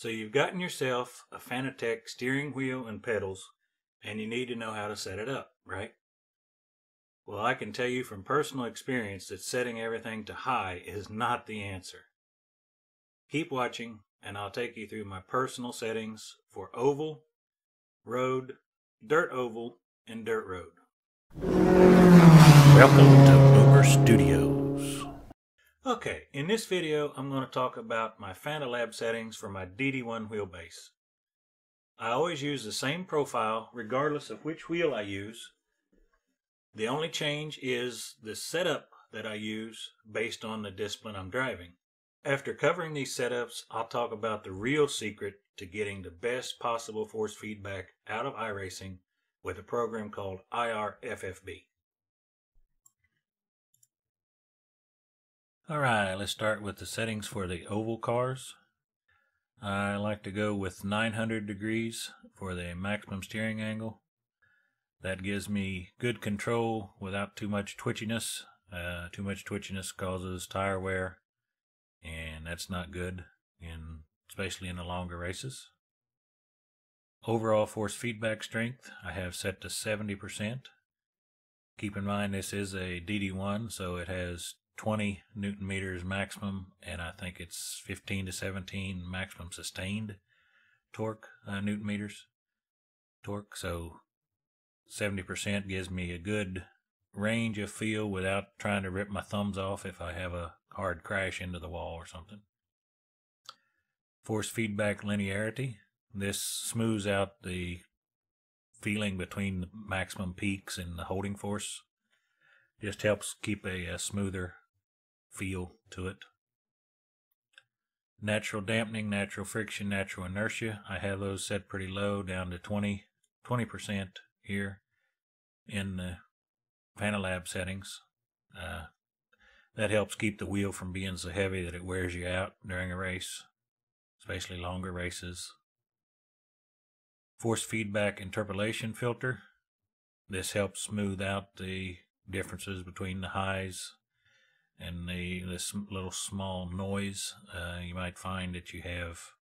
So you've gotten yourself a Fanatec steering wheel and pedals, and you need to know how to set it up, right? Well, I can tell you from personal experience that setting everything to high is not the answer. Keep watching, and I'll take you through my personal settings for oval, road, dirt oval, and dirt road. Welcome to Boomer Studios. Okay, in this video I'm going to talk about my Fanalab settings for my DD1 wheelbase. I always use the same profile regardless of which wheel I use. The only change is the setup that I use based on the discipline I'm driving. After covering these setups, I'll talk about the real secret to getting the best possible force feedback out of iRacing with a program called IRFFB. Alright, let's start with the settings for the oval cars. I like to go with 900 degrees for the maximum steering angle. That gives me good control without too much twitchiness. Uh, too much twitchiness causes tire wear, and that's not good, in, especially in the longer races. Overall force feedback strength I have set to 70%. Keep in mind this is a DD1, so it has 20 newton meters maximum, and I think it's 15 to 17 maximum sustained torque uh, newton meters torque. So 70% gives me a good range of feel without trying to rip my thumbs off if I have a hard crash into the wall or something. Force feedback linearity. This smooths out the feeling between the maximum peaks and the holding force. Just helps keep a, a smoother feel to it. Natural dampening, natural friction, natural inertia. I have those set pretty low, down to 20, 20% here in the Fanalab settings. Uh, that helps keep the wheel from being so heavy that it wears you out during a race, especially longer races. Force feedback interpolation filter. This helps smooth out the differences between the highs and the this little small noise uh, you might find that you have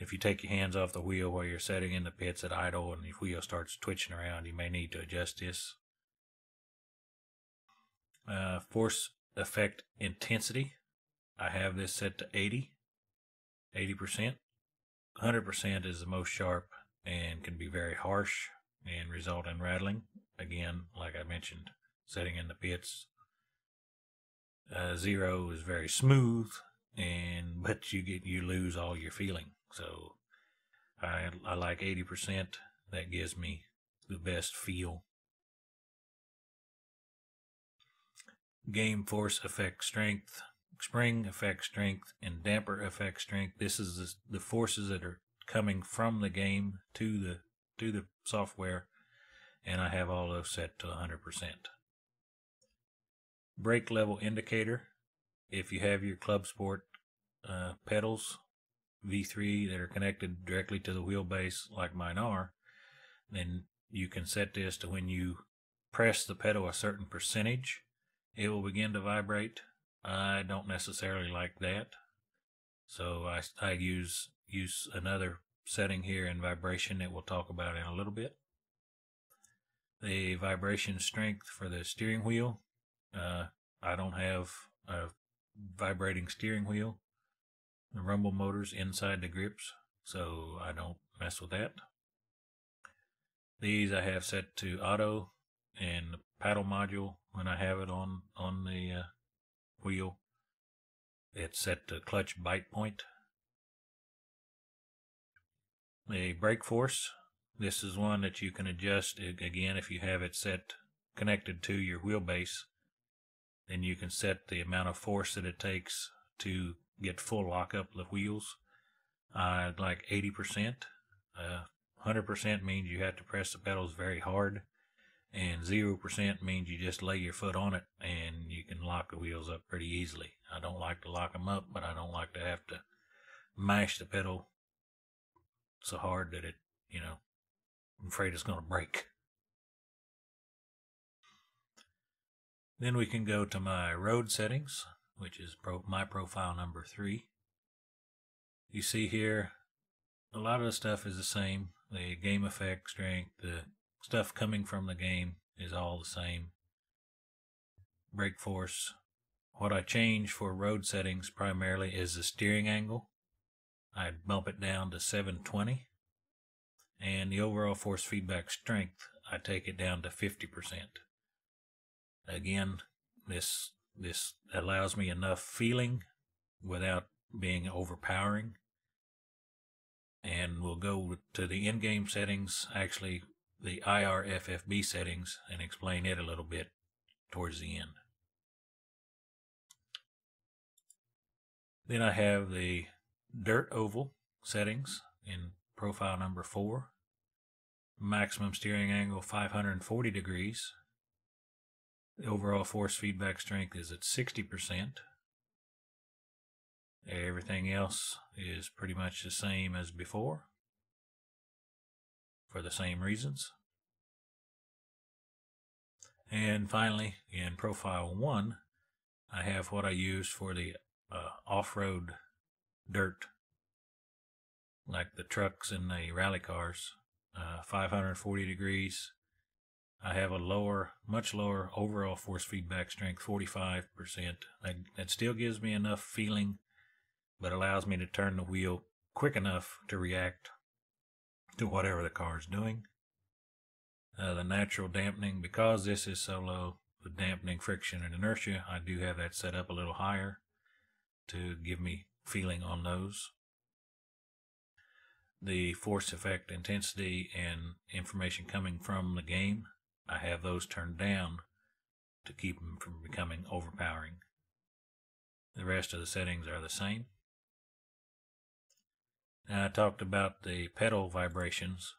if you take your hands off the wheel while you're setting in the pits at idle and the wheel starts twitching around you may need to adjust this. Uh, force effect intensity. I have this set to 80 80% 100% is the most sharp and can be very harsh and result in rattling. Again like I mentioned setting in the pits uh, zero is very smooth, and but you get you lose all your feeling. So I I like eighty percent. That gives me the best feel. Game force effect strength, spring effect strength, and damper effect strength. This is the, the forces that are coming from the game to the to the software, and I have all those set to hundred percent brake level indicator. If you have your Club Sport uh, pedals V3 that are connected directly to the wheelbase like mine are, then you can set this to when you press the pedal a certain percentage, it will begin to vibrate. I don't necessarily like that. So I, I use use another setting here in vibration that we'll talk about in a little bit. The vibration strength for the steering wheel uh, I don't have a vibrating steering wheel. The rumble motor's inside the grips, so I don't mess with that. These I have set to auto and the paddle module when I have it on, on the uh, wheel. It's set to clutch bite point. The brake force, this is one that you can adjust again if you have it set connected to your wheelbase then you can set the amount of force that it takes to get full lockup of the wheels. I'd like 80%. Uh, 100% means you have to press the pedals very hard, and 0% means you just lay your foot on it and you can lock the wheels up pretty easily. I don't like to lock them up, but I don't like to have to mash the pedal so hard that it, you know, I'm afraid it's going to break. Then we can go to my road settings, which is pro my profile number three. You see here, a lot of the stuff is the same. The game effect strength, the stuff coming from the game is all the same. Brake force. What I change for road settings primarily is the steering angle. I bump it down to 720. And the overall force feedback strength, I take it down to 50%. Again, this this allows me enough feeling without being overpowering. And we'll go to the in-game settings, actually the IRFFB settings, and explain it a little bit towards the end. Then I have the dirt oval settings in profile number 4. Maximum steering angle 540 degrees. The overall force feedback strength is at 60%. Everything else is pretty much the same as before for the same reasons. And finally, in profile 1, I have what I use for the uh, off-road dirt, like the trucks and the rally cars, uh, 540 degrees. I have a lower, much lower overall force feedback strength, 45%. That, that still gives me enough feeling but allows me to turn the wheel quick enough to react to whatever the car is doing. Uh, the natural dampening, because this is so low, the dampening friction and inertia, I do have that set up a little higher to give me feeling on those. The force effect intensity and information coming from the game, I have those turned down to keep them from becoming overpowering. The rest of the settings are the same. Now I talked about the pedal vibrations.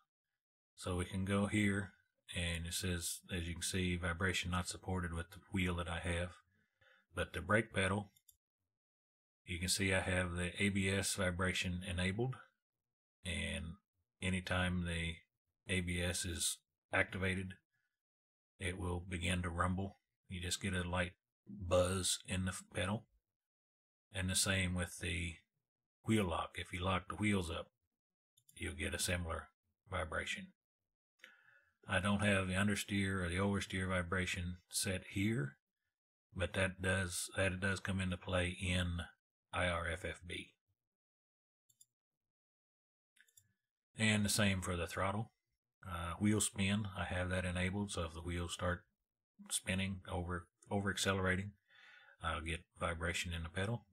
So we can go here and it says, as you can see, vibration not supported with the wheel that I have. But the brake pedal, you can see I have the ABS vibration enabled. And anytime the ABS is activated, it will begin to rumble. You just get a light buzz in the pedal. And the same with the wheel lock. If you lock the wheels up, you'll get a similar vibration. I don't have the understeer or the oversteer vibration set here, but that does that does come into play in IRFFB. And the same for the throttle. Uh, wheel spin, I have that enabled, so if the wheels start spinning over over accelerating, I'll get vibration in the pedal.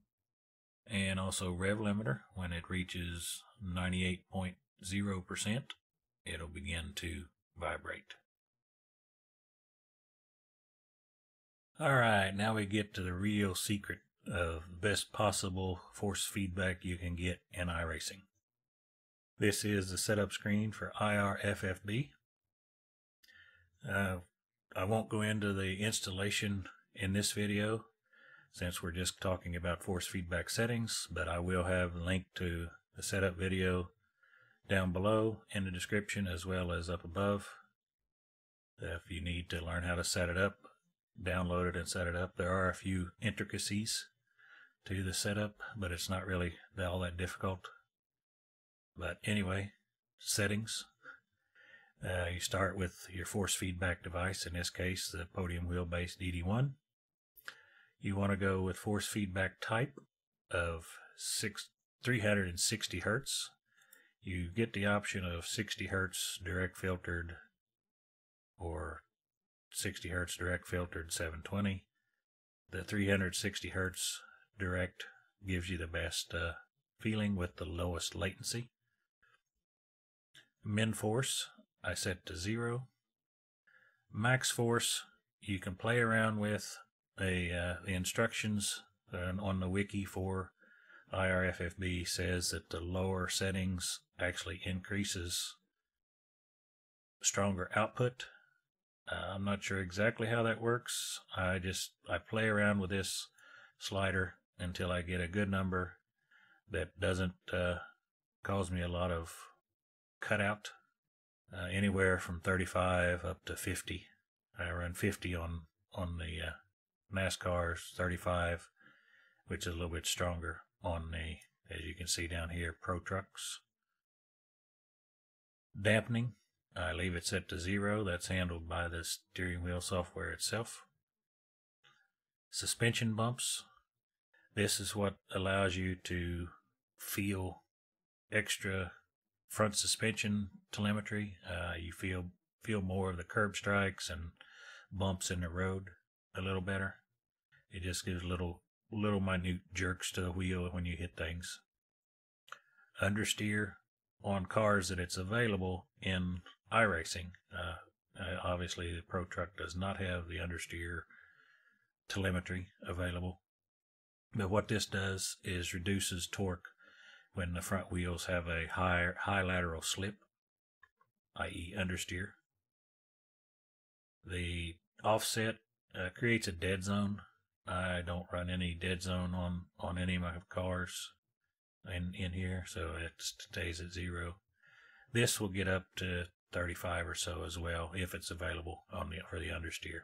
And also rev limiter when it reaches 98.0% it'll begin to vibrate. All right now we get to the real secret of best possible force feedback you can get in iRacing this is the setup screen for IRFFB uh, I won't go into the installation in this video since we're just talking about force feedback settings, but I will have a link to the setup video down below in the description as well as up above. If you need to learn how to set it up, download it and set it up. There are a few intricacies to the setup, but it's not really all that difficult. But anyway, settings. Uh, you start with your force feedback device, in this case, the podium wheelbase DD1. You want to go with force feedback type of six, 360 hertz. You get the option of 60 hertz direct filtered or 60 hertz direct filtered 720. The 360 hertz direct gives you the best uh, feeling with the lowest latency. Min force, I set to zero. Max force, you can play around with they uh, the instructions on the wiki for IRFFB says that the lower settings actually increases stronger output. Uh, I'm not sure exactly how that works. I just I play around with this slider until I get a good number that doesn't uh, cause me a lot of cutout. Uh, anywhere from 35 up to 50. I run 50 on on the uh, NASCAR's 35, which is a little bit stronger on the, as you can see down here, Pro Trucks. dampening, I leave it set to zero. That's handled by the steering wheel software itself. Suspension bumps. This is what allows you to feel extra front suspension telemetry. Uh, you feel feel more of the curb strikes and bumps in the road a little better. It just gives little little minute jerks to the wheel when you hit things. Understeer on cars that it's available in iRacing. Uh, uh, obviously, the Pro Truck does not have the understeer telemetry available. But what this does is reduces torque when the front wheels have a high, high lateral slip, i.e. understeer. The offset uh, creates a dead zone. I don't run any dead zone on, on any of my cars in, in here, so it stays at zero. This will get up to 35 or so as well if it's available on the, for the understeer.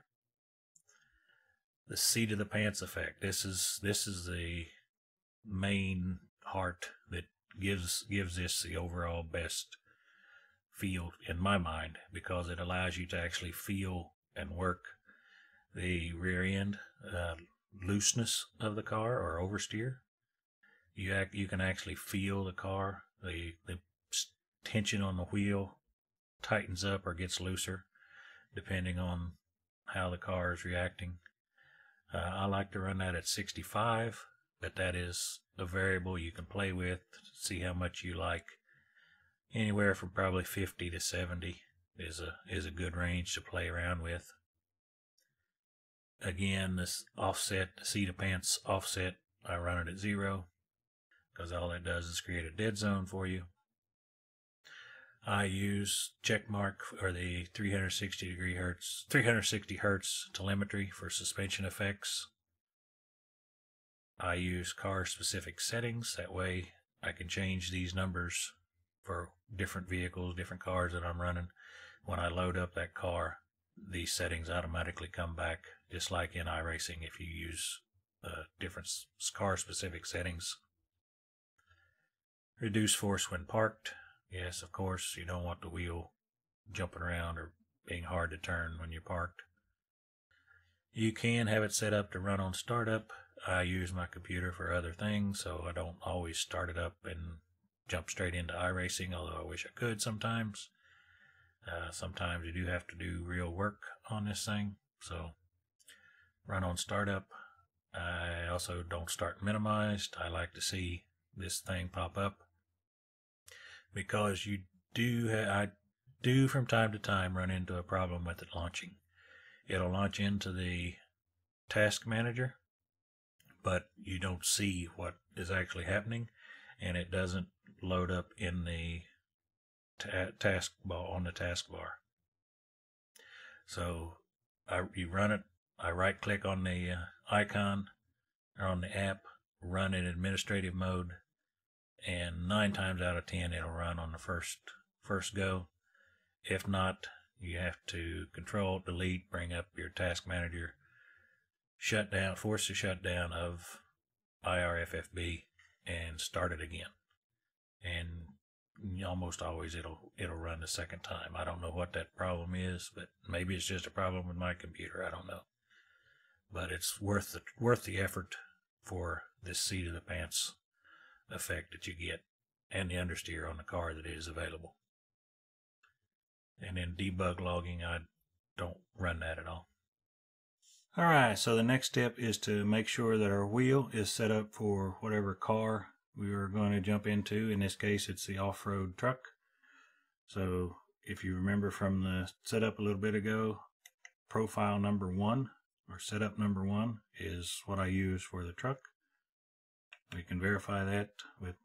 The seat of the pants effect. This is this is the main heart that gives gives this the overall best feel in my mind because it allows you to actually feel and work the rear end uh, looseness of the car or oversteer. You act, you can actually feel the car, the the tension on the wheel tightens up or gets looser depending on how the car is reacting. Uh, I like to run that at 65, but that is a variable you can play with, see how much you like. Anywhere from probably 50 to 70 is a is a good range to play around with. Again, this offset, the seat of pants offset, I run it at zero because all that does is create a dead zone for you. I use checkmark or the 360 degree hertz, 360 hertz telemetry for suspension effects. I use car specific settings. That way I can change these numbers for different vehicles, different cars that I'm running. When I load up that car, these settings automatically come back, just like in iRacing if you use uh, different car specific settings. Reduce force when parked. Yes, of course, you don't want the wheel jumping around or being hard to turn when you're parked. You can have it set up to run on startup. I use my computer for other things, so I don't always start it up and jump straight into iRacing, although I wish I could sometimes. Uh, sometimes you do have to do real work on this thing, so run on startup. I also don't start minimized. I like to see this thing pop up because you do I do from time to time run into a problem with it launching. It'll launch into the task manager, but you don't see what is actually happening, and it doesn't load up in the ta- task bar on the taskbar. So I, you run it. I right click on the uh, icon or on the app, run in administrative mode, and nine times out of ten it'll run on the first first go. If not, you have to control delete, bring up your task manager, shut down, force the shutdown of IRFFB, and start it again. And almost always it'll it'll run the second time. I don't know what that problem is, but maybe it's just a problem with my computer. I don't know. But it's worth the worth the effort for this seat of the pants effect that you get and the understeer on the car that is available. And then debug logging, I don't run that at all. All right, so the next step is to make sure that our wheel is set up for whatever car we are going to jump into. In this case, it's the off-road truck. So if you remember from the setup a little bit ago, profile number one or setup number one is what I use for the truck. We can verify that with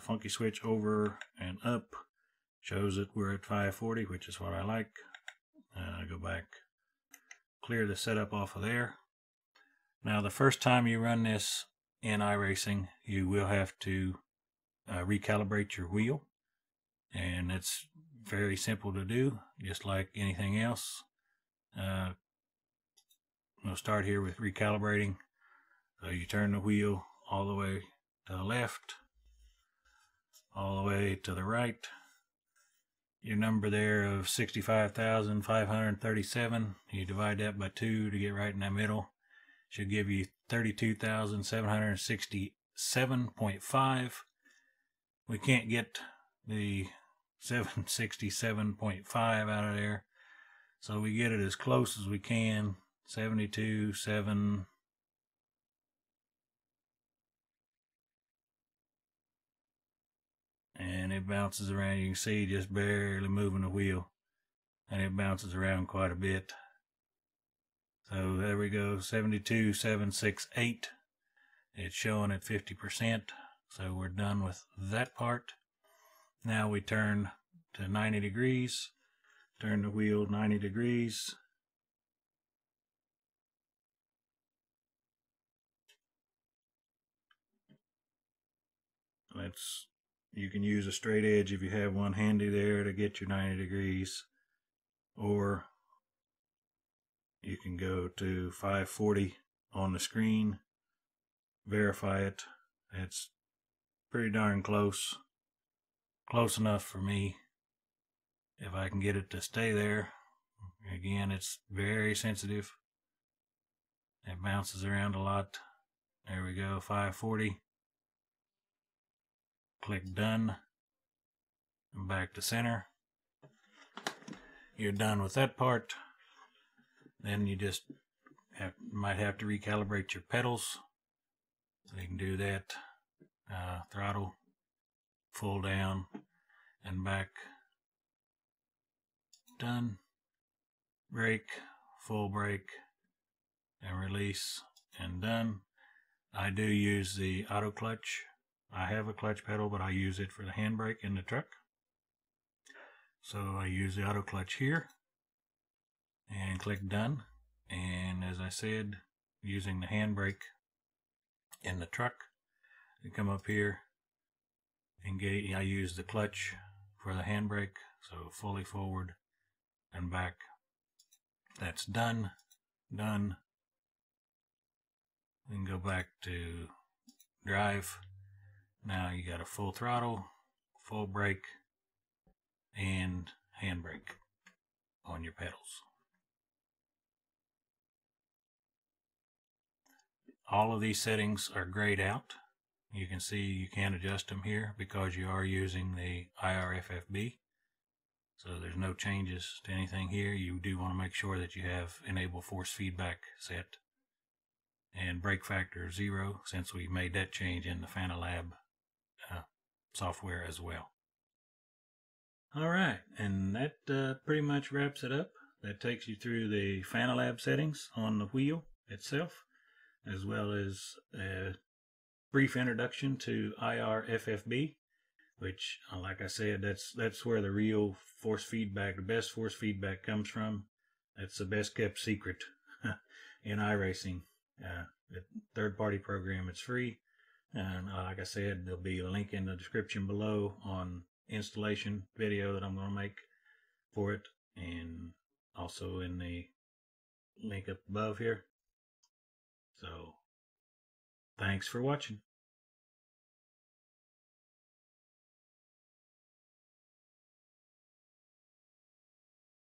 funky switch over and up. Shows that we're at 540, which is what I like. Uh, go back, clear the setup off of there. Now, the first time you run this in iRacing, you will have to uh, recalibrate your wheel. And it's very simple to do, just like anything else. Uh, we'll start here with recalibrating. So you turn the wheel all the way to the left, all the way to the right, your number there of 65,537. You divide that by 2 to get right in that middle. Should give you 32,767.5. We can't get the 767.5 out of there. So we get it as close as we can. 72, 7, and it bounces around. You can see just barely moving the wheel, and it bounces around quite a bit. So there we go, 72768. It's showing at 50%. So we're done with that part. Now we turn to 90 degrees. Turn the wheel 90 degrees. Let's you can use a straight edge if you have one handy there to get your 90 degrees. Or you can go to 540 on the screen, verify it. It's pretty darn close. Close enough for me. If I can get it to stay there. Again, it's very sensitive. It bounces around a lot. There we go, 540 click done and back to center. You're done with that part. Then you just have, might have to recalibrate your pedals. So you can do that uh, throttle full down and back. Done. Brake full brake and release and done. I do use the auto clutch I have a clutch pedal, but I use it for the handbrake in the truck. So I use the auto clutch here and click done. And as I said, using the handbrake in the truck, you come up here, engage. I use the clutch for the handbrake, so fully forward and back. That's done, done. Then go back to drive now you got a full throttle, full brake, and handbrake on your pedals. All of these settings are grayed out. You can see you can't adjust them here because you are using the IRFFB. So there's no changes to anything here. You do want to make sure that you have enable force feedback set and brake factor zero since we made that change in the Fanalab software as well. All right, and that uh, pretty much wraps it up. That takes you through the Fanalab settings on the wheel itself, as well as a brief introduction to IRFFB, which, uh, like I said, that's that's where the real force feedback, the best force feedback comes from. That's the best kept secret in iRacing. Uh, third party program, it's free. And uh, like I said, there'll be a link in the description below on installation video that I'm going to make for it and also in the link up above here. So thanks for watching.